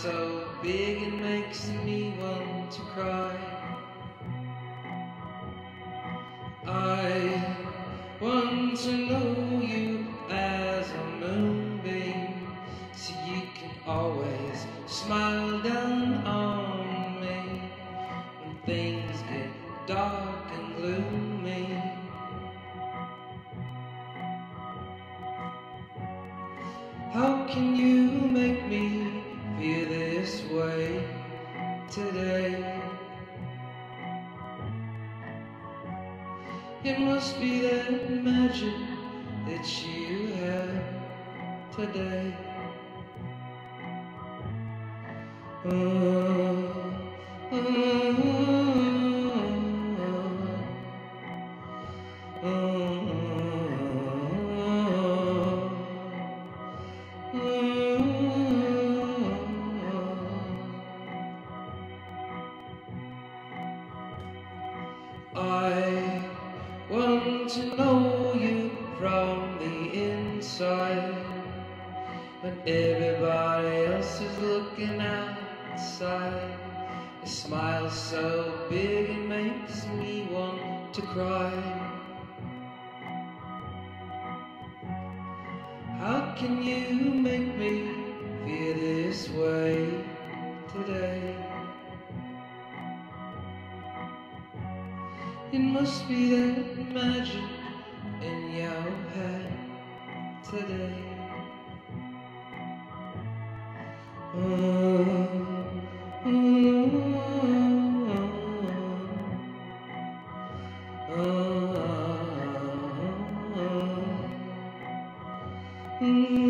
so big it makes me want to cry. I want to know you as a moonbeam, so you can always smile Dream,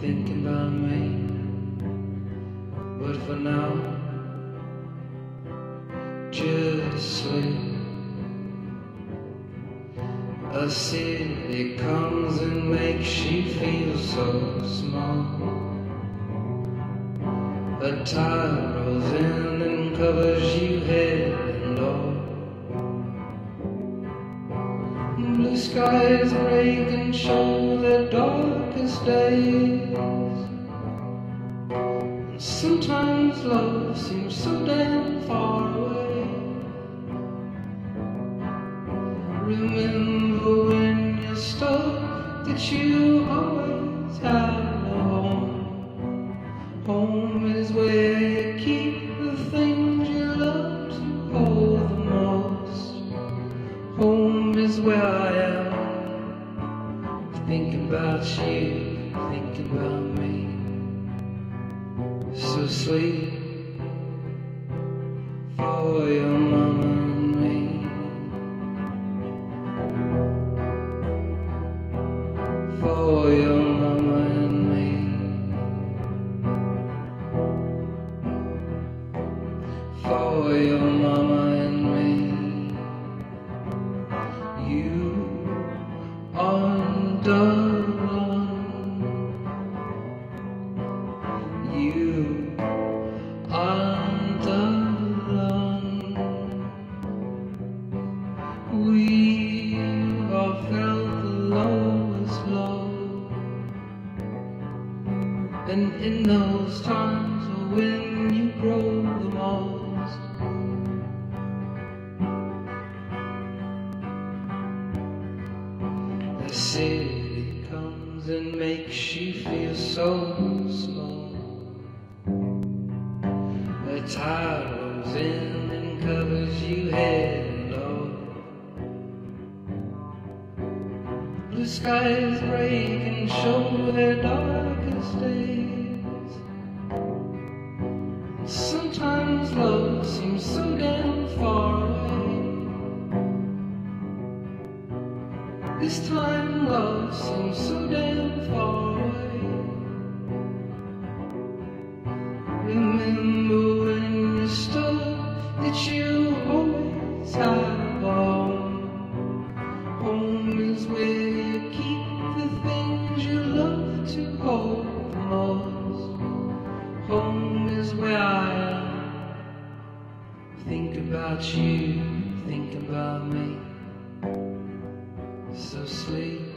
thinking about me. But for now, just sleep. A city comes and makes you feel so small. A tide rolls in and covers you head and all. Blue skies break and show the days. And sometimes love seems so damn far away. Remember when you're stuck that you always had a home. Home is where you keep the things you love to hold the most. Home is where I am. Thinking about you, thinking about me. So sleep for your the city comes and makes you feel so small. The tide rolls in and covers you head and all. Blue skies about you, think about me. So sleep.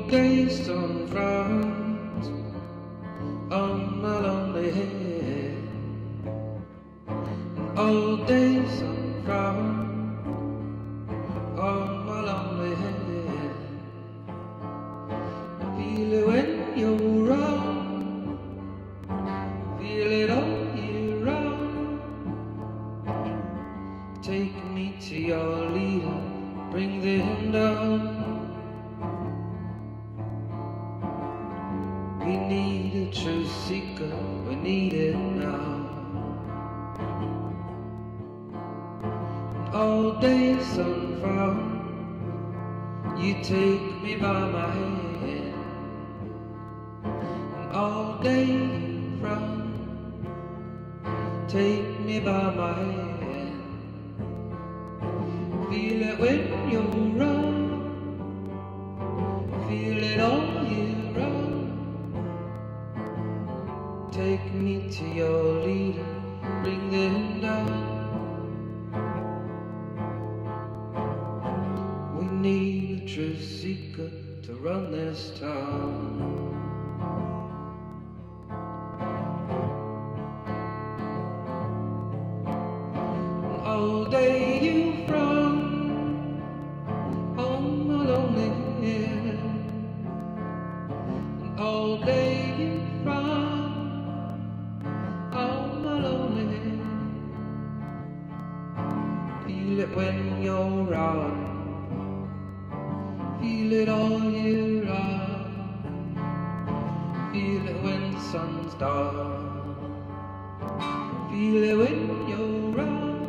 based on frowns feel it when you're wrong. feel it when you're wrong.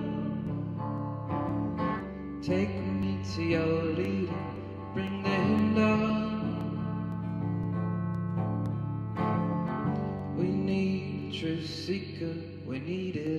Take me to your leader, bring the hand on. We need a true seeker, we need it.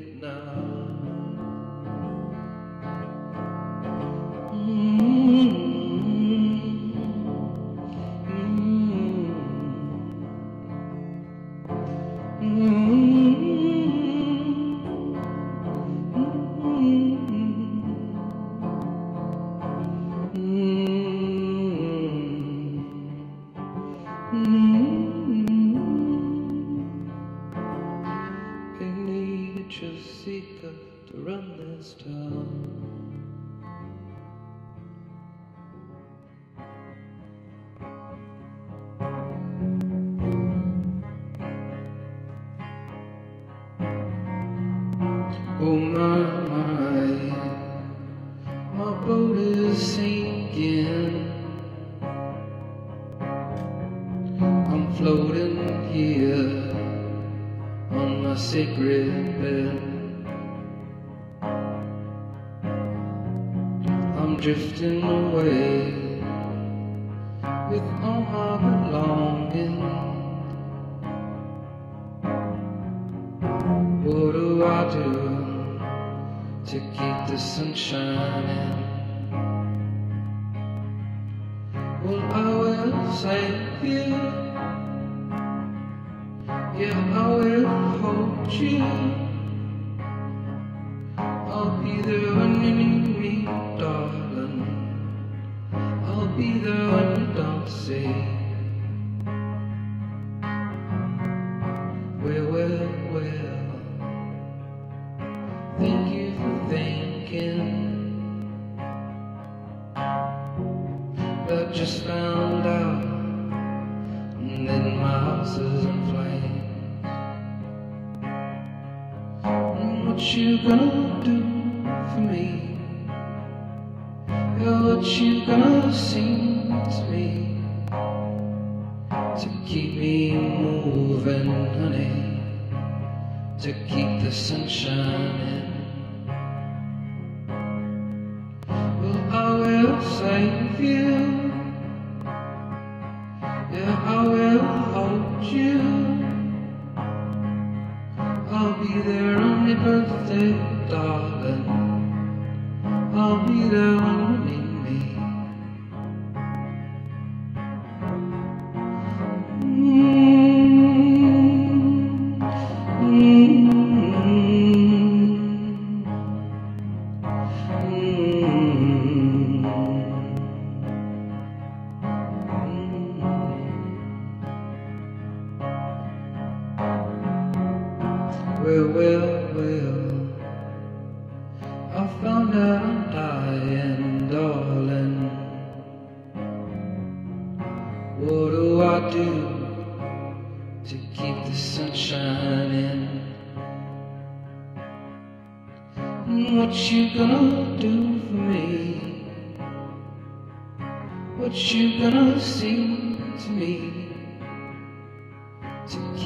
drifting away with all my belongings. What do I do to keep the sun shining? I'll be there on your birthday, darling. I'll be there on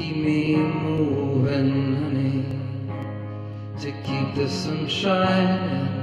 keep me moving, honey, to keep the sunshine. shining.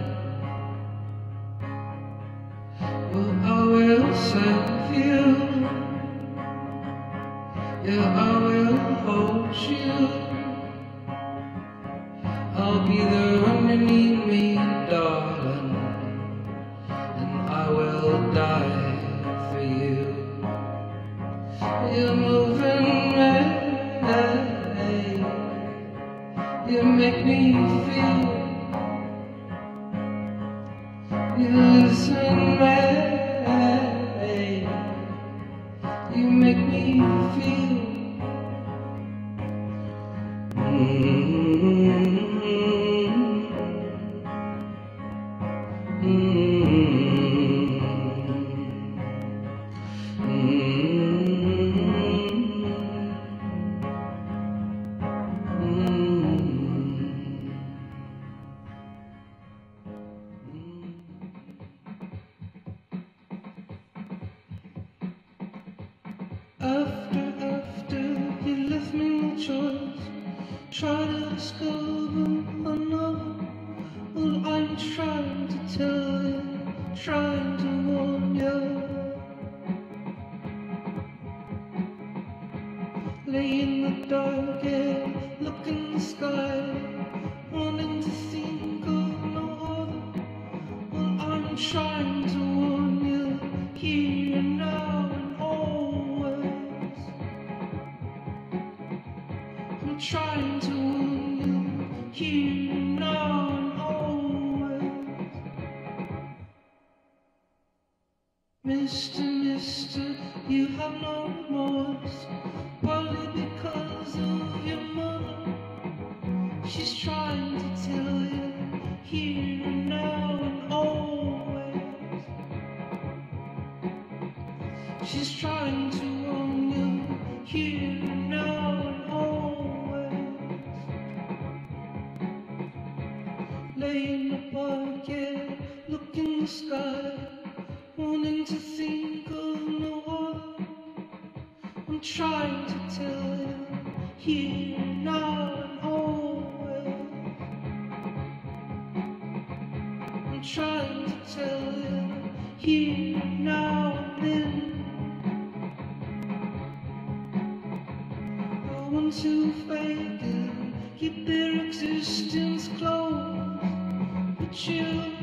things who fake and keep their existence close. But you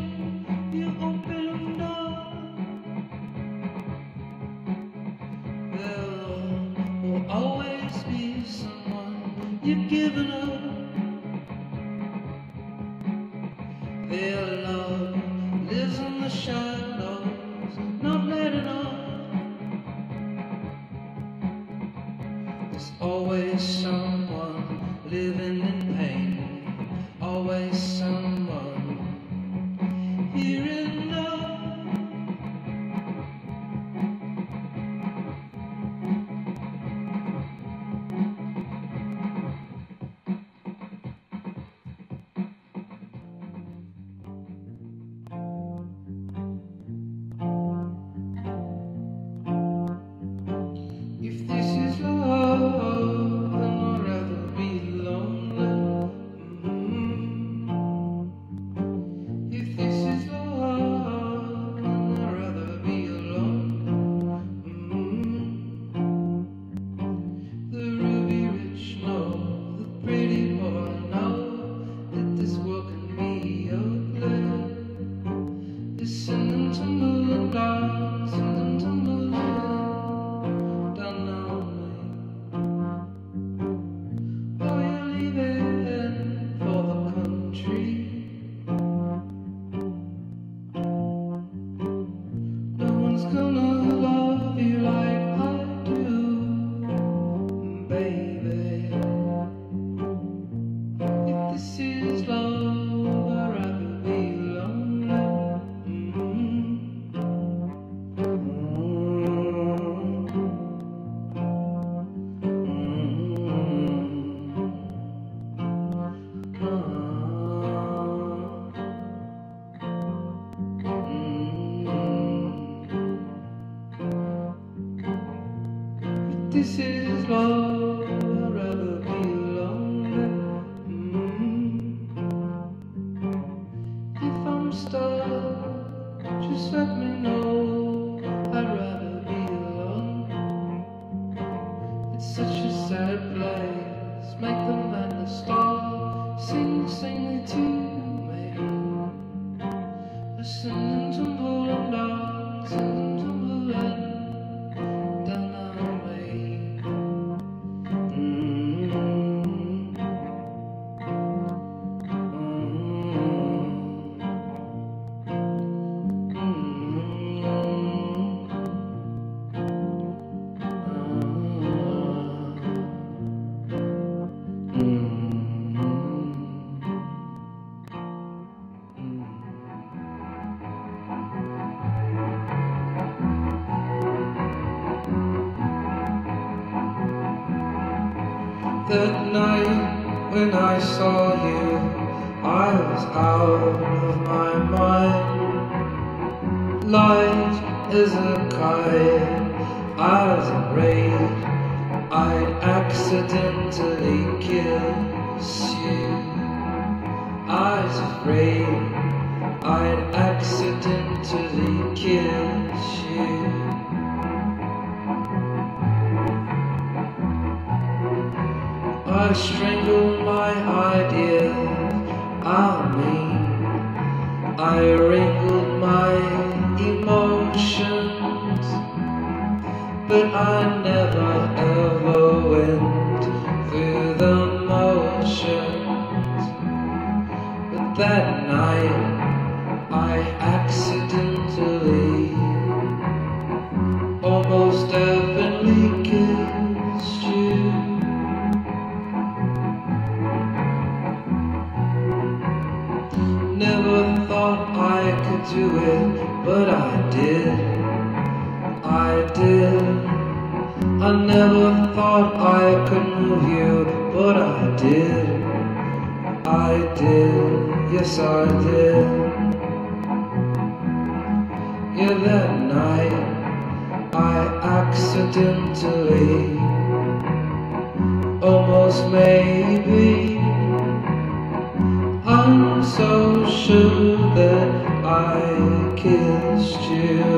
my soul. did, yes I did. Yeah, that night I accidentally Almost maybe I'm so sure that I kissed you.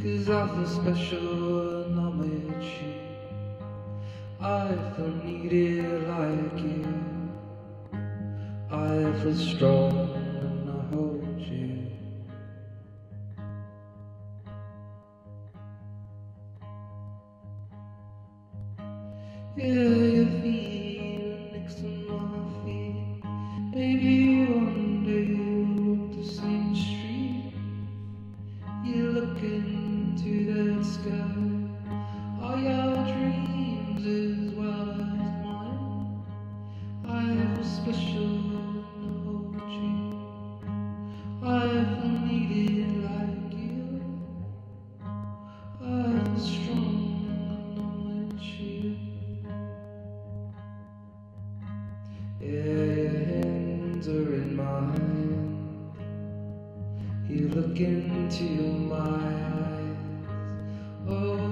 Cause of a special knowledge. I feel needed like you. I feel strong. wonder in mine. You look into my eyes. Oh.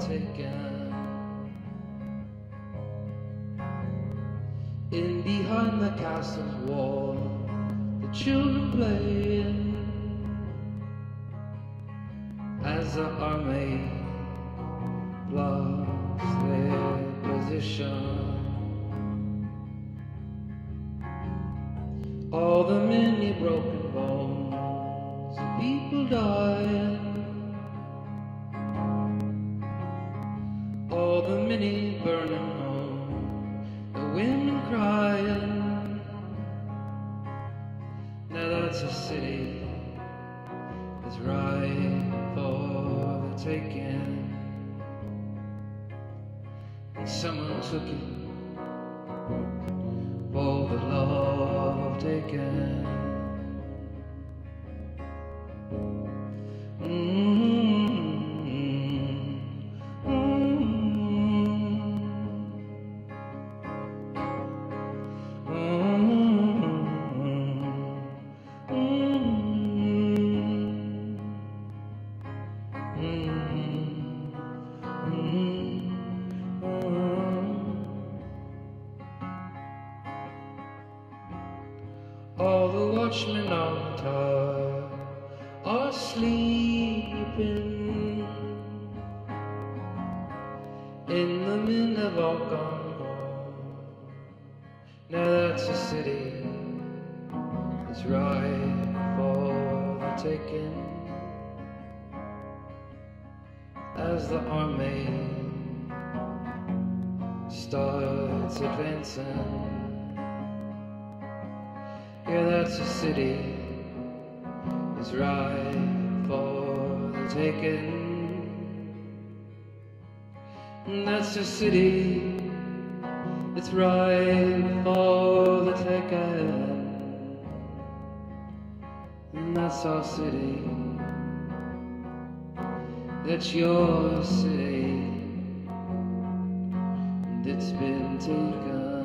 taken In behind the castle wall The children playing As the army blocks their position All the many broken bones People dying Yeah, that's a city. It's right for the taking. That's a city. It's right for the taking. And that's our city. That's your city. And it's been taken.